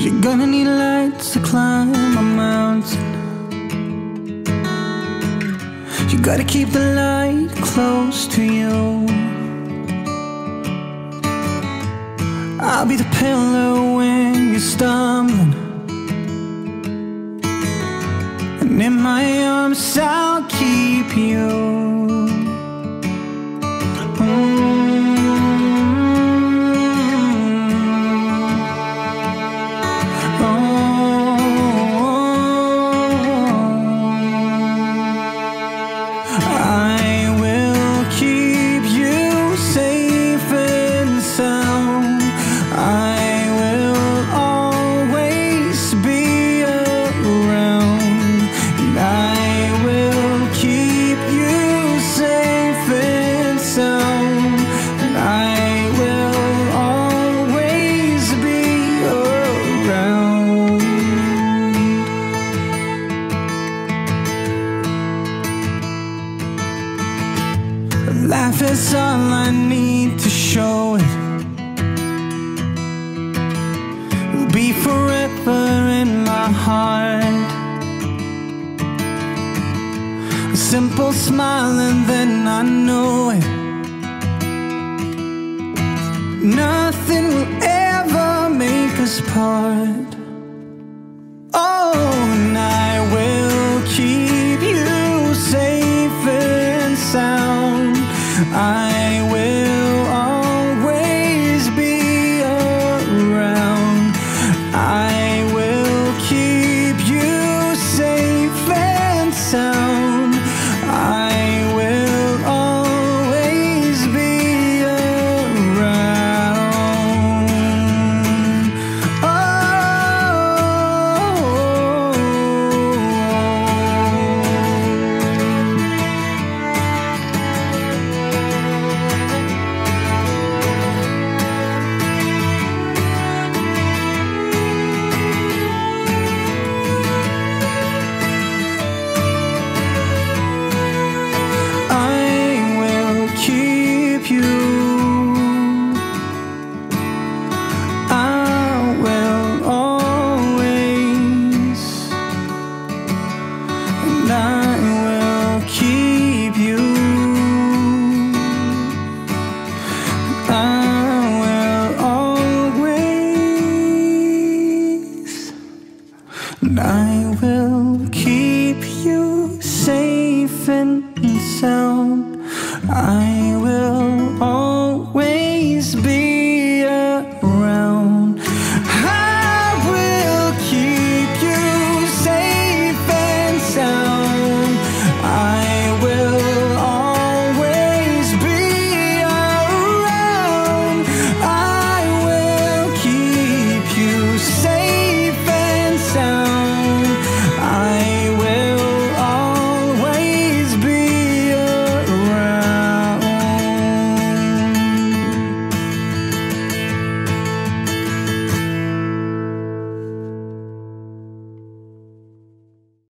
You're gonna need lights to climb a mountain. You gotta keep the light close to you. I'll be the pillow when you're stumbling. And in my arms, I'll is all I need to show it. Will be forever in my heart. A simple smile and then I know it. Nothing will ever make us part. And I will keep you safe and sound. I